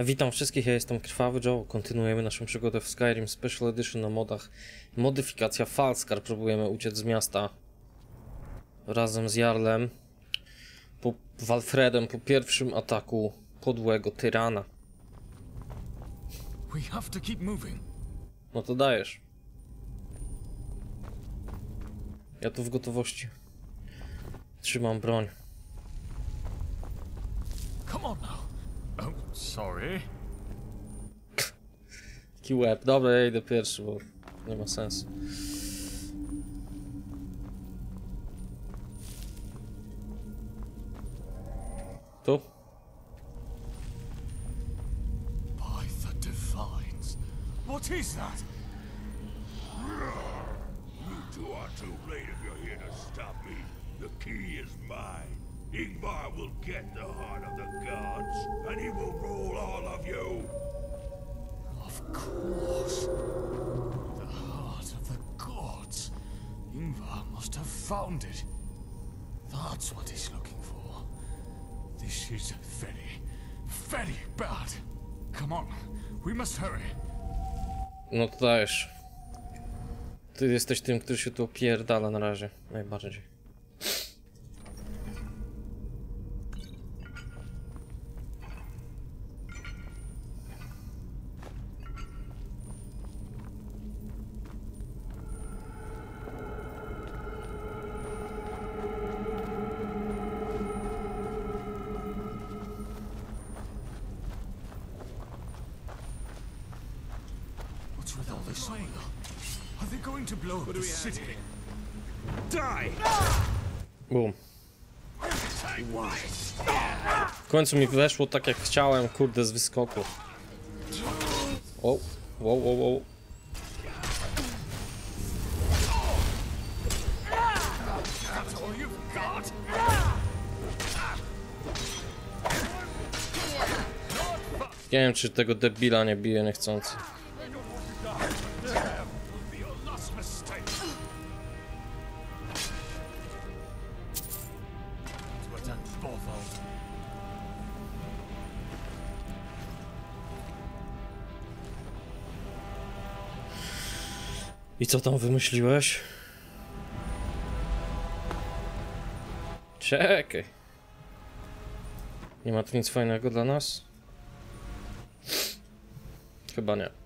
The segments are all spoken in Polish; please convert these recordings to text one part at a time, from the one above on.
Witam wszystkich, ja jestem Krwawy Joe. Kontynuujemy naszą przygodę w Skyrim Special Edition na modach. Modyfikacja Falskar. Próbujemy uciec z miasta razem z Jarlem. Po Walfredem po pierwszym ataku podłego tyrana. No to dajesz. Ja tu w gotowości. Trzymam broń. Come on sorry. Taki łeb. Dobra, ja idę pierwszy, bo nie ma sensu. Tu? By the divines. What is that? You two are too late if you're here to stop me. The key is mine. Ingvar will get the heart of the gods, and he will rule all of you. Of course. The heart of the gods. Ingvar must have found it. That's what he's looking for. This is very, very bad. Come on, we must hurry. No to dajesz. Ty jesteś tym, który się tu opierdala na razie. Najbardziej. Are they going to blow up the city? Die! Bum. W końcu mi weszło tak jak chciałem, kurde, z wyskoku. Wow, wow, wow, wow. Nie wiem, czy tego debila nie bije niechcący. I co tam wymyśliłeś? Czekaj. Nie ma tu nic fajnego dla nas? Chyba nie.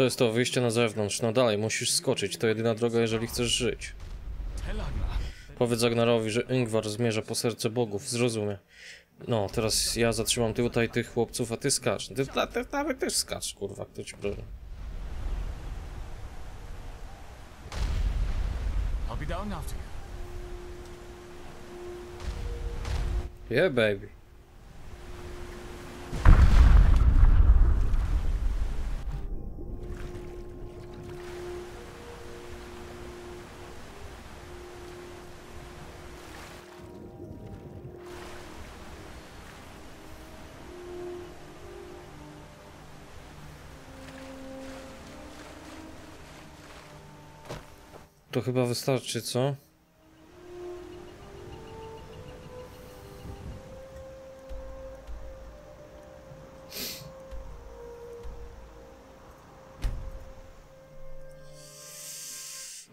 To jest to wyjście na zewnątrz. No dalej, musisz skoczyć. To jedyna droga, jeżeli chcesz żyć. Powiedz Agnarowi, że Ingvar zmierza po serce bogów. Zrozumie. No, teraz ja zatrzymam tutaj tych chłopców, a ty skacz. Ty, ty, ty nawet też skacz, kurwa, kto ci broni. Yeah, baby. To chyba wystarczy, co?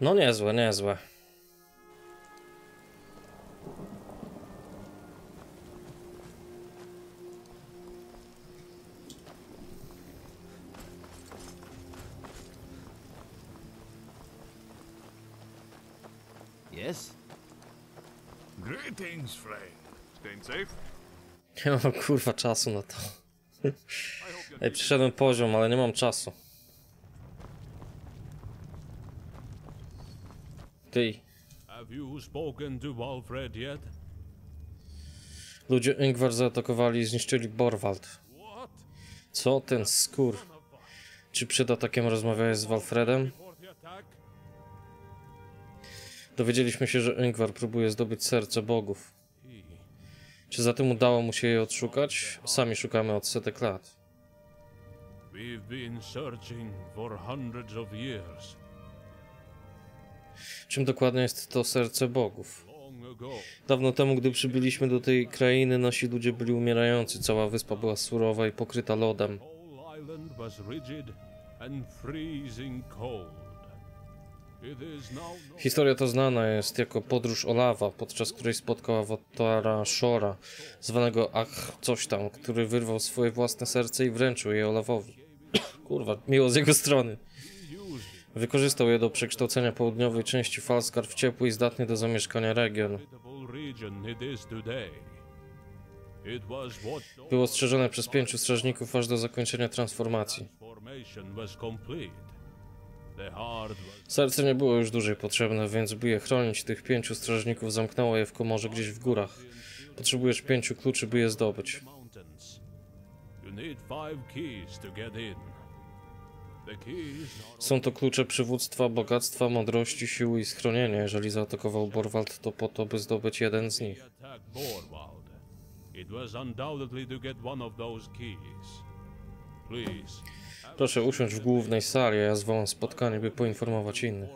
No niezłe, niezłe. Staying safe? Nie mam kurwa czasu na to. Ej, przyszedłem poziom, ale nie mam czasu. Ty, Have you spoken to Walfred yet? ludzie Ingvar zaatakowali i zniszczyli Borwald. Co ten skór? Czy przed atakiem rozmawiałeś z Walfredem? Dowiedzieliśmy się, że Ingvar próbuje zdobyć serce bogów. Czy zatem udało mu się je odszukać? Sami szukamy od setek lat. Czym dokładnie jest to serce bogów? Dawno temu, gdy przybyliśmy do tej krainy, nasi ludzie byli umierający. Cała wyspa była surowa i pokryta lodem. Historia ta znana jest jako podróż Olawa, podczas której spotkała Wotara Shora, zwanego Ach coś tam, który wyrwał swoje własne serce i wręczył je Olawowi. Kurwa, miło z jego strony. Wykorzystał je do przekształcenia południowej części Falskar w ciepły i zdatny do zamieszkania region. Było strzeżone przez pięciu strażników aż do zakończenia transformacji. Serce nie było już dłużej potrzebne, więc by je chronić, tych pięciu strażników zamknęło je w komorze gdzieś w górach. Potrzebujesz pięciu kluczy, by je zdobyć. Są to klucze przywództwa, bogactwa, mądrości, siły i schronienia. Jeżeli zaatakował Borwald, to po to, by zdobyć jeden z nich. It was undoubtedly to get one of those keys. Please, Proszę usiąść w głównej sali, a ja zwołam spotkanie, by poinformować innych.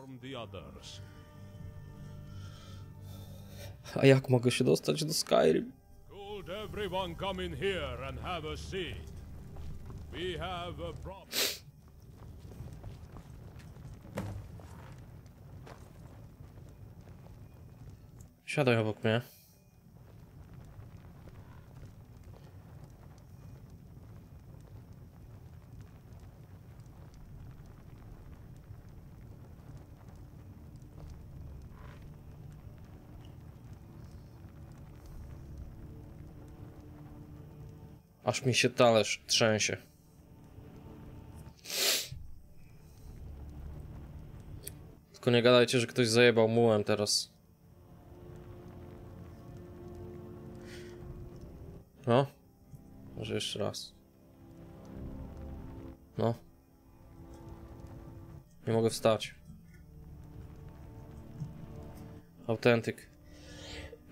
A jak mogę się dostać do Skyrim? Could everyone come in here and have a seat? We have a problem. Siadaj obok mnie. Aż mi się talerz trzęsie. Tylko nie gadajcie, że ktoś zajebał mułem teraz. No. Może jeszcze raz. No. Nie mogę wstać. Autentyk.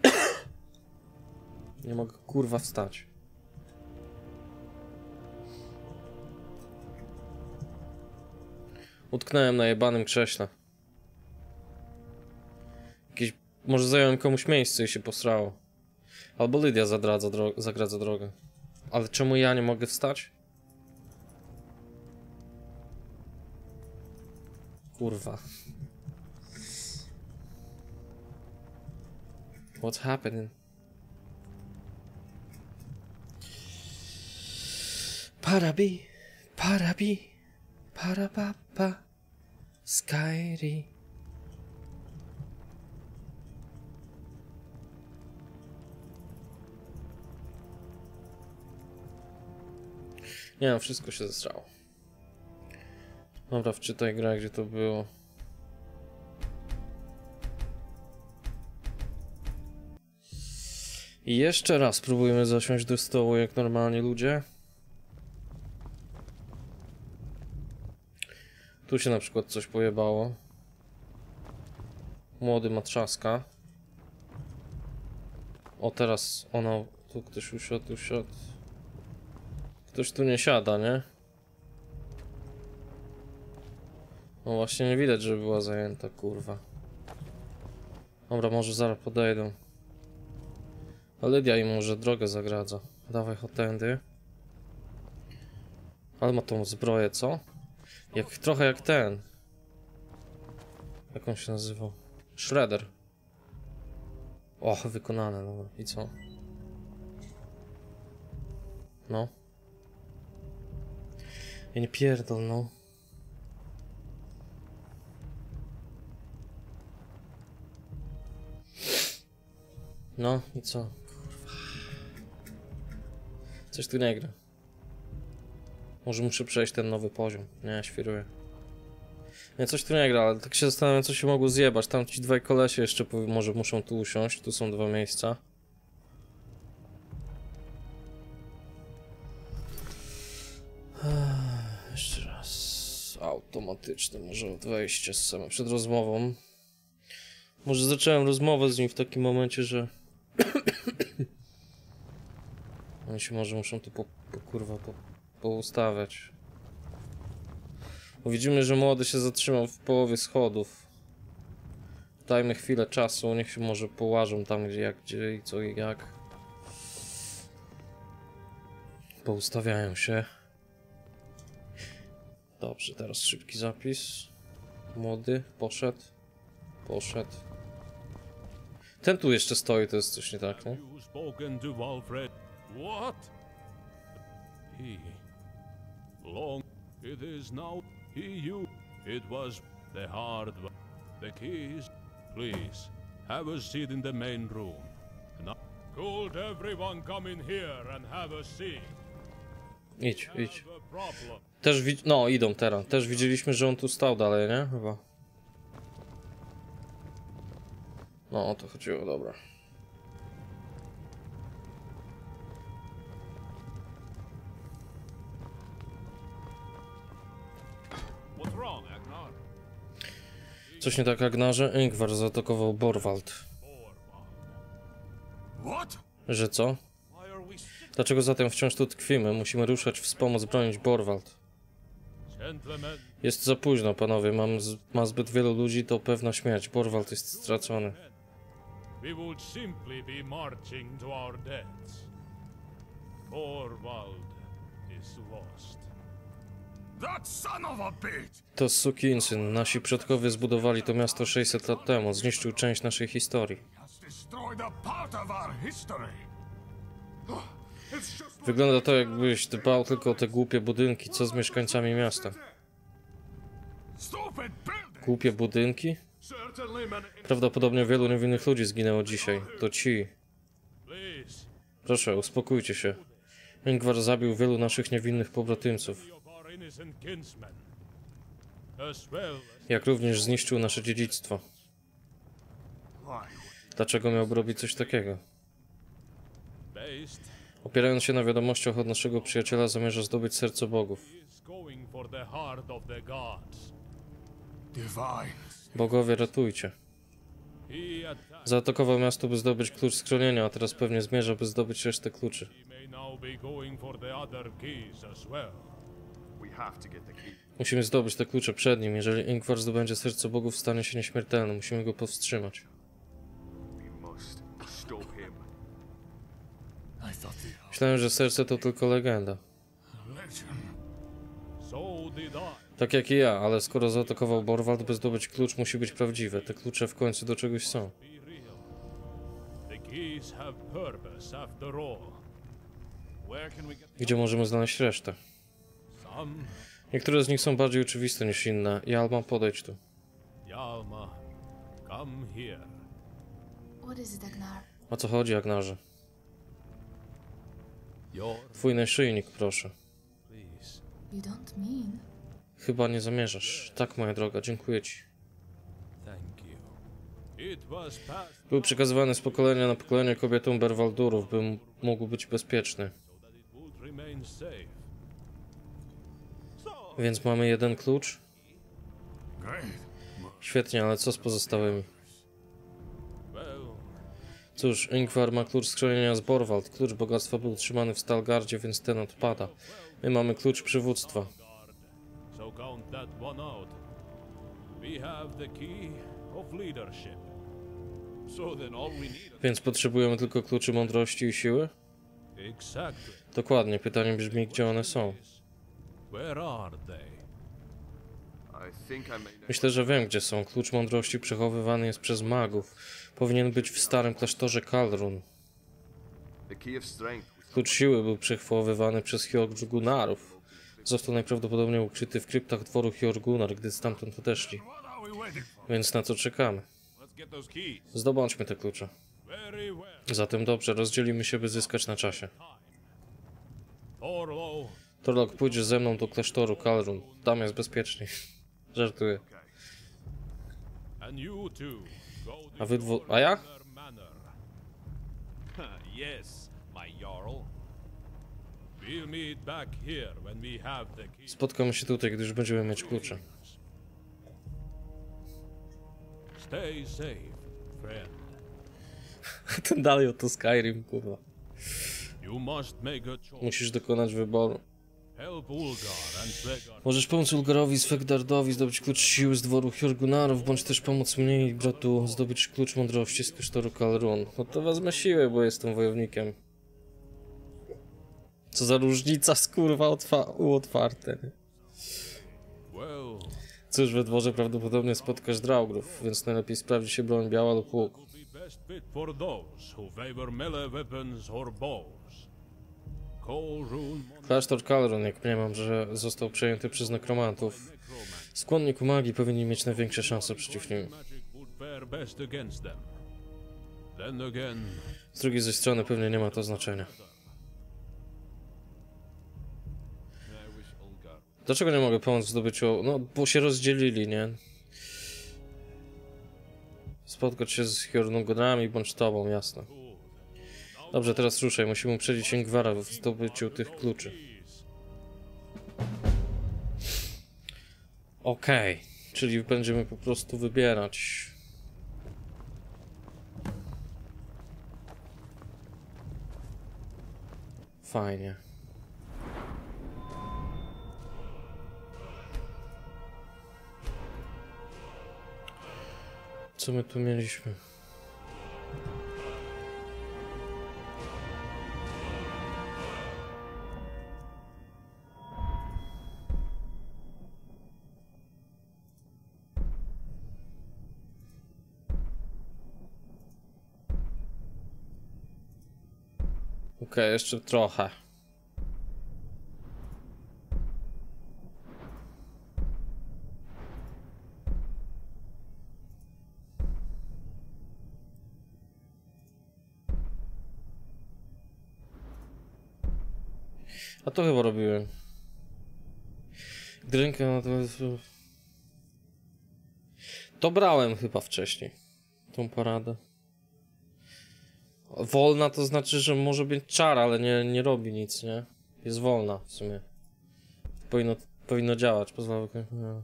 Nie mogę kurwa wstać. Utknąłem na jebanym krześle. Jakieś... Może zająłem komuś miejsce i się posrało. Albo Lydia zadradza dro zagradza drogę. Ale czemu ja nie mogę wstać? Kurwa. What's happening? Parabi, parabi, parapapa, Skyri. Nie no, wszystko się zesrało. Dobra, wczytaj grę, gdzie to było. I jeszcze raz spróbujemy zasiąść do stołu jak normalni ludzie. Tu się na przykład coś pojebało. Młody ma trzaska. O, teraz ona... Tu ktoś usiadł, usiadł. Ktoś tu nie siada, nie? No właśnie nie widać, żeby była zajęta, kurwa. Dobra, może zaraz podejdą. A Lydia im może drogę zagradza. Dawaj hotędy. Ale ma tą zbroję, co? Jak, trochę jak ten. Jak on się nazywał? Shredder. O, wykonane, dobra. I co? No. Ja nie pierdol, no. No i co? Kurwa. Coś tu nie gra. Może muszę przejść ten nowy poziom. Nie, świruję. Nie, coś tu nie gra, ale tak się zastanawiam, co się mogło zjebać. Tam ci dwaj kolesie jeszcze może muszą tu usiąść. Tu są dwa miejsca. Jeszcze raz. automatyczne, może od wejścia same przed rozmową. Może zacząłem rozmowę z nim w takim momencie, że oni się może muszą tu po, po kurwa po, poustawiać. Bo widzimy, że młody się zatrzymał w połowie schodów. Dajmy chwilę czasu, niech się może połażą tam, gdzie, jak, gdzie i co i jak. Poustawiają się. Dobrze, teraz szybki zapis. Młody, poszedł. Poszedł. Ten tu jeszcze stoi, to jest coś nie tak, nie? What? He. Long. It is now. He you. It was the hard one. The keys. Please. Have a seat in the main room. Now. Could everyone come in here and have a seat? Idź, idź. Też widz... No, idą teraz. Też widzieliśmy, że on tu stał dalej, nie? Chyba. No, o to chodziło, dobra. Coś nie tak, Agnarze? Ingvar zaatakował Borwald. Że co? Dlaczego zatem wciąż tu tkwimy? Musimy ruszać, wspomóc, bronić Borwald. Jest za późno, panowie. Mam. Ma zbyt wielu ludzi, to pewna śmierć. Borwald jest stracony. we would simply be marching to our deaths. Thorvald is lost. To sukinsyn. Nasi przodkowie zbudowali to miasto 600 lat temu. Zniszczył część naszej historii. Wygląda to, jakbyś dbał tylko o te głupie budynki. Co z mieszkańcami miasta? Głupie budynki? Prawdopodobnie wielu niewinnych ludzi zginęło dzisiaj. To ci. Proszę, uspokójcie się. Ingvar zabił wielu naszych niewinnych pobratymców. Jak również zniszczył nasze dziedzictwo. Dlaczego miałby robić coś takiego? Opierając się na wiadomościach od naszego przyjaciela, zamierza zdobyć serce bogów. Bogowie, ratujcie. Zaatakował miasto, by zdobyć klucz schronienia, a teraz pewnie zmierza, by zdobyć resztę kluczy. Musimy zdobyć te klucze przed nim. Jeżeli Ingvar zdobędzie serce bogów, stanie się nieśmiertelny. Musimy go powstrzymać. Myślałem, że serce to tylko legenda. Tak jak i ja, ale skoro zaatakował Borwald, by zdobyć klucz, musi być prawdziwe. Te klucze w końcu do czegoś są. Gdzie możemy znaleźć resztę? Niektóre z nich są bardziej oczywiste niż inne. Jalma, podejdź tu. Yalma, come here. What is it, Agnar? O co chodzi, Agnarze? Twój naszyjnik, proszę. You don't mean? Chyba nie zamierzasz. Tak, moja droga, dziękuję ci. Był przekazywany z pokolenia na pokolenie kobietom Berwaldurów, by mógł być bezpieczny. Więc mamy jeden klucz? Świetnie, ale co z pozostałymi? Cóż, Ingvar ma klucz schronienia z Borwald. Klucz bogactwa był trzymany w Stalgardzie, więc ten odpada. My mamy klucz przywództwa. Więc potrzebujemy tylko kluczy mądrości i siły? Dokładnie, pytanie brzmi, gdzie one są. Myślę, że wiem, gdzie są. Klucz mądrości przechowywany jest przez magów. Powinien być w starym klasztorze Kalrun. Klucz siły był przechowywany przez Hjorgunarów. Został najprawdopodobniej ukryty w kryptach dworu Hjorgunar, gdy stamtąd odeszli. Więc na co czekamy? Zdobądźmy te klucze. Zatem dobrze, rozdzielimy się, by zyskać na czasie. Orlo, Torlok, pójdziesz ze mną do klasztoru Kalrun. Tam jest bezpieczniej. Żartuję. A wy dwu... A ja? Spotkamy się tutaj, gdy już będziemy mieć klucze. Stay safe, friend. Ten dalej o to Skyrim, kurwa. Musisz dokonać wyboru. Możesz pomóc Ulgarowi, Svegdardowi zdobyć klucz siły z dworu Hjorgunarów, bądź też pomóc mnie i bratu zdobyć klucz mądrości z klasztoru Kalrun. No to wezmę siłę, bo jestem wojownikiem. Co za różnica z kurwa otwa uotwarte. nie? Well, Cóż, we dworze prawdopodobnie spotkasz Draugrów, więc najlepiej sprawdzi się broń biała lub łuk. Klasztor Kalrun, jak mniemam, że został przejęty przez nekromantów. Skłonni magii powinni mieć największe szanse przeciw nim. Z drugiej zaś strony pewnie nie ma to znaczenia. Dlaczego nie mogę pomóc w zdobyciu? No, bo się rozdzielili, nie? Spotkać się z Hjornungodami bądź tobą, jasne. Dobrze, teraz ruszaj. Musimy uprzedzić Ingwara w zdobyciu tych kluczy. Okej, czyli będziemy po prostu wybierać. Fajnie. Co my tu mieliśmy? Okej, jeszcze trochę. A to chyba robiłem. Gdy rękę na to... To brałem chyba wcześniej. Tą paradę. Wolna to znaczy, że może być czar, ale nie, nie robi nic, nie? Jest wolna w sumie. Powinno, powinno działać, pozwala no.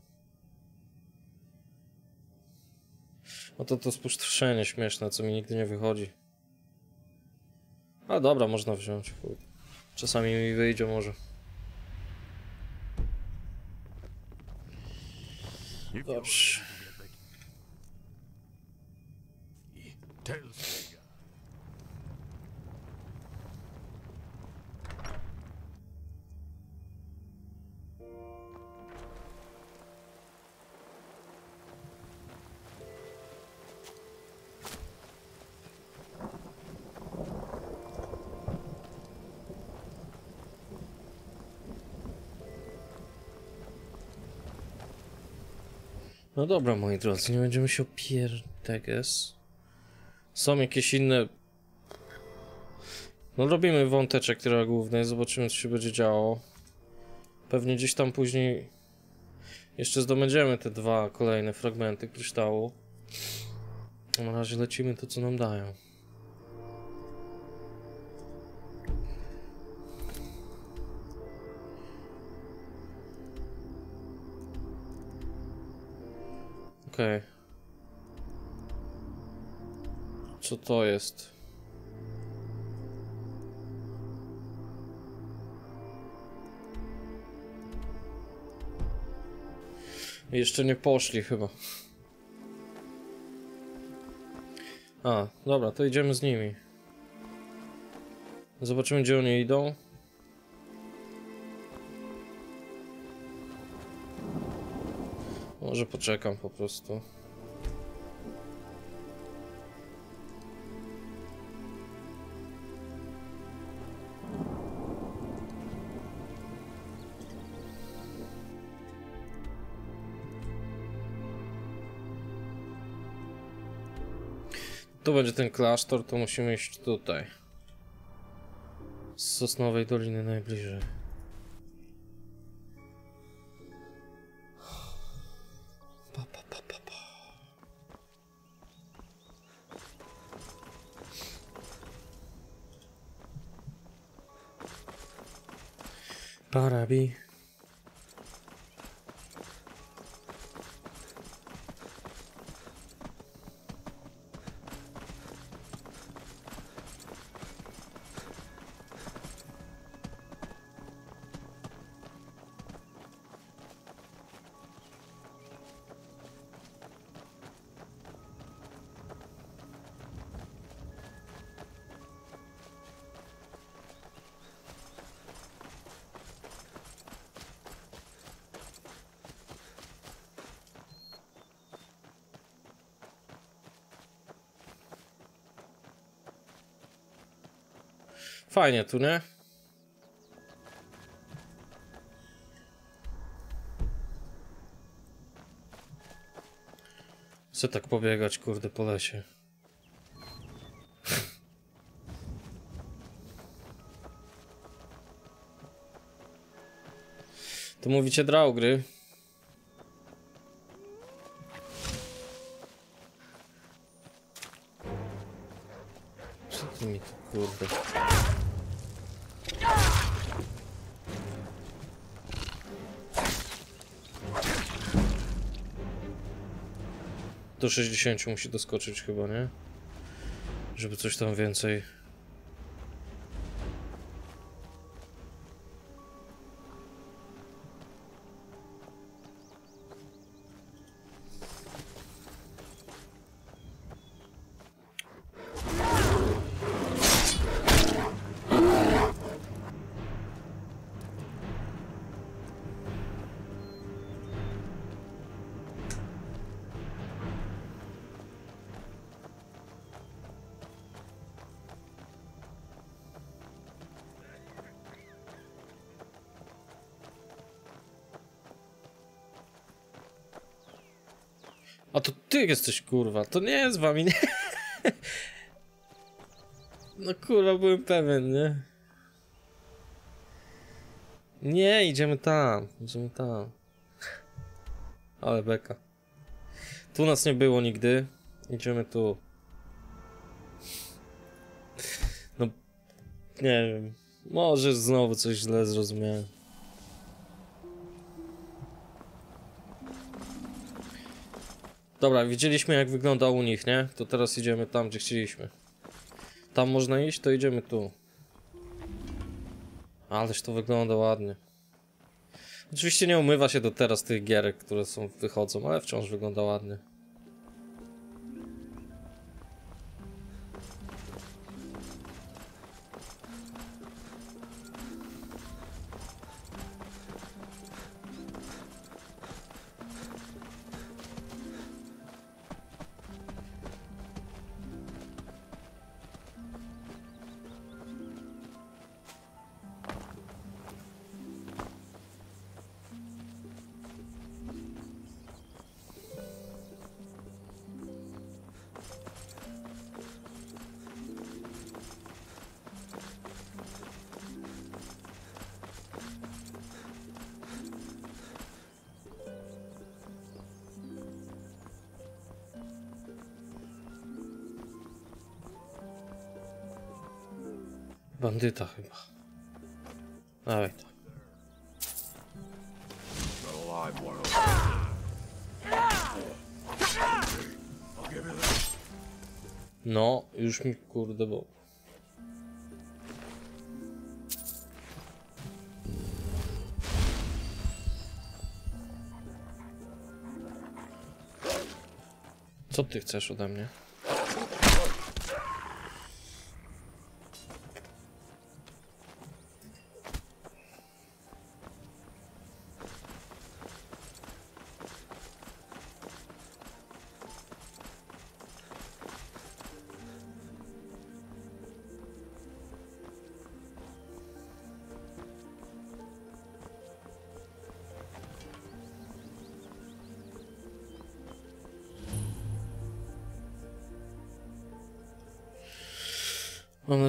no to to spustoszenie śmieszne, co mi nigdy nie wychodzi. A dobra, można wziąć. chuj. Czasami mi wyjdzie może. Dobrze. No dobra, moi drodzy, nie będziemy się opierdeges. Są jakieś inne... No robimy wąteczek tira głównej, zobaczymy co się będzie działo. Pewnie gdzieś tam później jeszcze zdobędziemy te dwa kolejne fragmenty kryształu. Na razie lecimy to co nam dają. Okej. Co to jest? Jeszcze nie poszli chyba. A, dobra, to idziemy z nimi. Zobaczymy gdzie oni idą. Może poczekam po prostu. Tu będzie ten klasztor, to musimy iść tutaj. Z Sosnowej Doliny najbliżej. Parabi. Fajnie tu, nie? Chcę tak pobiegać, kurde, po lesie. To mówicie draugry? Do 60 musi doskoczyć chyba, nie? Żeby coś tam więcej. A to ty jesteś kurwa, to nie jest wami, nie? No kurwa, byłem pewien, nie? Nie, idziemy tam, idziemy tam. Ale beka. Tu nas nie było nigdy. Idziemy tu. No, nie wiem. Może znowu coś źle zrozumiałem. Dobra, widzieliśmy jak wygląda u nich, nie? To teraz idziemy tam, gdzie chcieliśmy. Tam można iść, to idziemy tu. Ależ to wygląda ładnie. Oczywiście nie umywa się do teraz tych gierek, które są wychodzą, ale wciąż wygląda ładnie. Bandyta chyba. Dawaj to. No, już mi kurde, bo... Co ty chcesz ode mnie?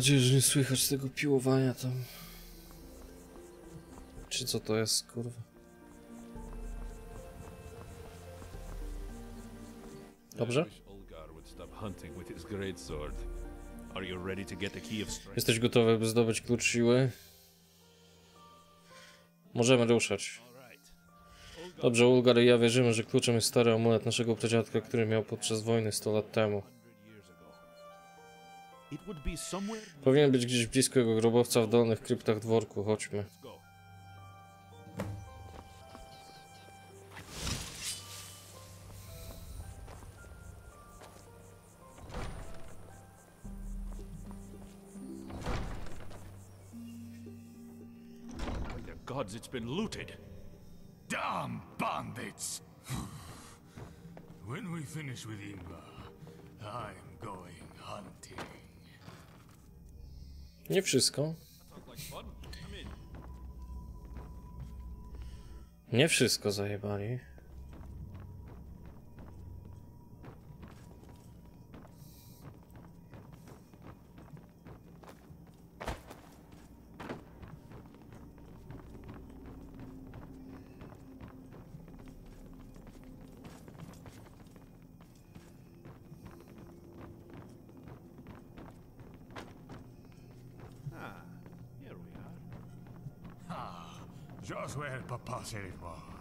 Nadzieję, że nie słychać tego piłowania tam. Czy co to jest, kurwa? Dobrze? Jesteś gotowy, by zdobyć klucz siły? Możemy ruszać. Dobrze, Ulgar i ja wierzymy, że kluczem jest stary amulet naszego pradziadka, który miał podczas wojny 100 lat temu. Powinien być gdzieś blisko jego grobowca w dolnych kryptach dworku. Chodźmy. Gods, it's been looted. Damn bandits! when we finish with Ingvar, I'm going hunting. Nie wszystko. Nie wszystko zajebali. Seligman.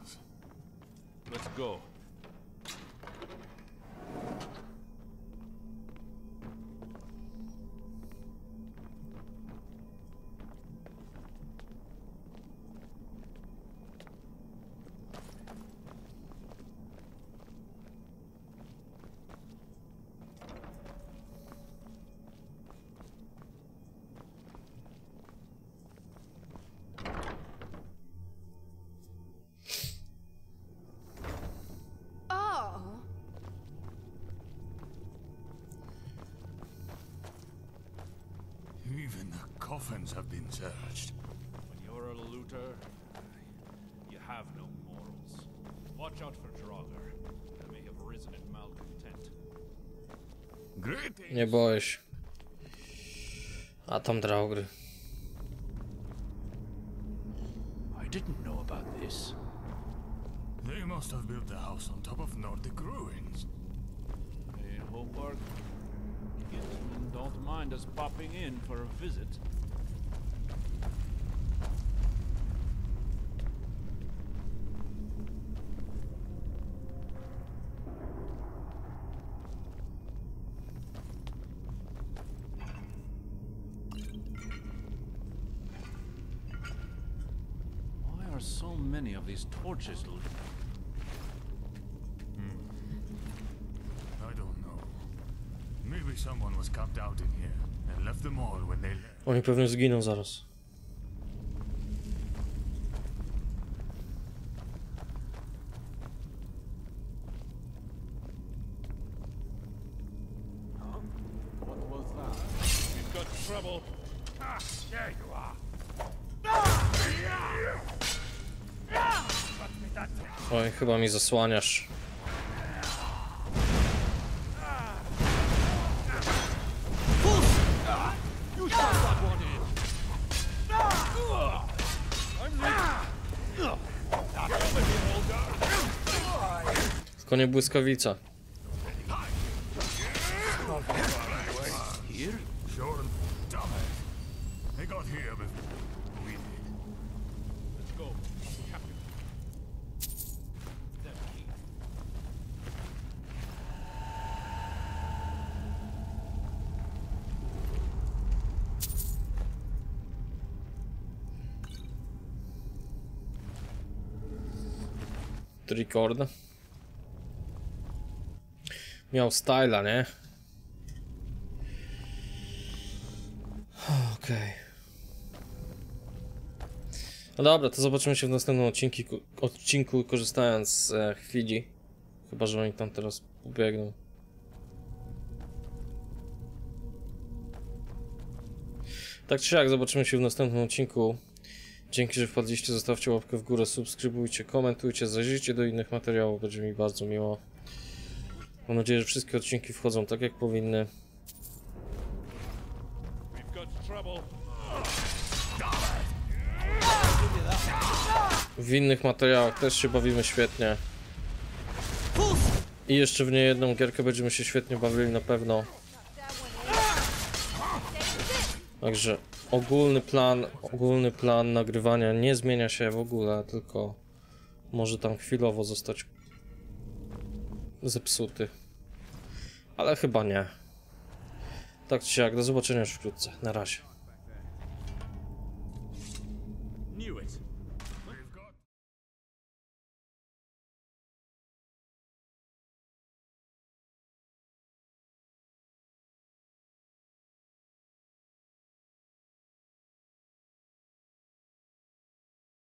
Coffins have been searched. When you're a looter, you have no morals. Watch out for Draugr. They may have risen in malcontent. Greetings. Nie boję się. A tam Draugr. I didn't know about this. They must have built the house on top of Nordic ruins. I hope our kinsmen don't mind us popping in for a visit. Why are so many of these torches lit? I don't know. Maybe someone was camped out in here and left them all when they left. Oni pewnie zginą zaraz. Mi zasłaniasz. Tylko nie błyskawica. Here? Sure, damn it. They got here before Tricord. Miał styla, nie? Okej. No dobra, to zobaczymy się w następnym odcinku, odcinku korzystając z e, chwili. Chyba, że oni tam teraz pobiegną. Tak czy siak, zobaczymy się w następnym odcinku. Dzięki, że wpadliście, zostawcie łapkę w górę, subskrybujcie, komentujcie, zajrzyjcie do innych materiałów, będzie mi bardzo miło. Mam nadzieję, że wszystkie odcinki wchodzą tak jak powinny. W innych materiałach też się bawimy świetnie. I jeszcze w niejedną gierkę będziemy się świetnie bawili na pewno. Także ogólny plan, ogólny plan nagrywania nie zmienia się w ogóle, tylko może tam chwilowo zostać zepsuty. Ale chyba nie. Tak czy siak, do zobaczenia już wkrótce. Na razie.